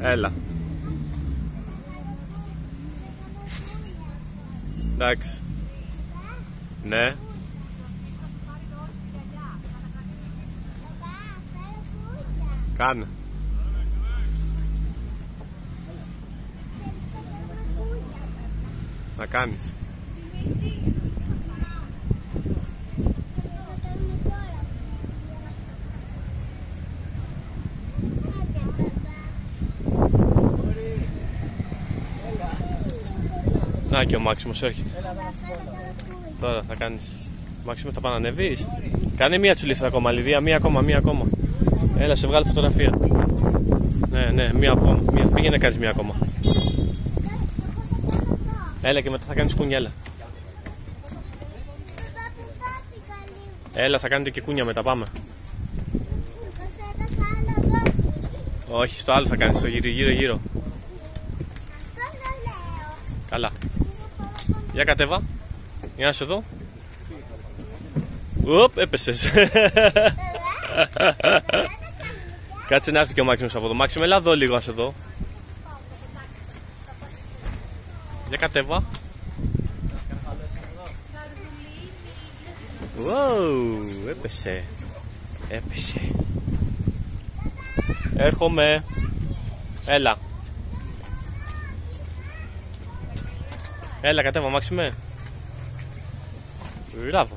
Έλα. Εντάξει. Ναι. Κάνε. Να κάνεις. Να και ο Μάξιμος έρχεται. Τώρα θα κάνεις. Μάξιμο θα πάνε να ανεβείς. Κάνε μία τσουλίστα ακόμα, Λιδία. Μία ακόμα, μία ακόμα. Έλα, σε βγάλει φωτογραφία. Ναι, ναι, μία ακόμα. Μία. Πήγαινε να κάνεις μία ακόμα. Έλα και μετά θα κάνεις κούνια, έλα. Έλα, θα κάνετε και κούνια μετά, πάμε. Όχι, στο άλλο θα κάνεις, στο γύρω, γύρω, γύρω. Καλά. Για κατέβα. Για να σε δω. Ουπ, έπεσες. Κάτσε να έρθει και ο Μάξιμος από εδώ. Μάξιμο, έλα εδώ λίγο, να σε δω. Για κατέβα. Wow, έπεσε. Έπεσε. Έρχομαι. Έλα. Έλα, κατέβα, Μάξιμε. Μπράβο.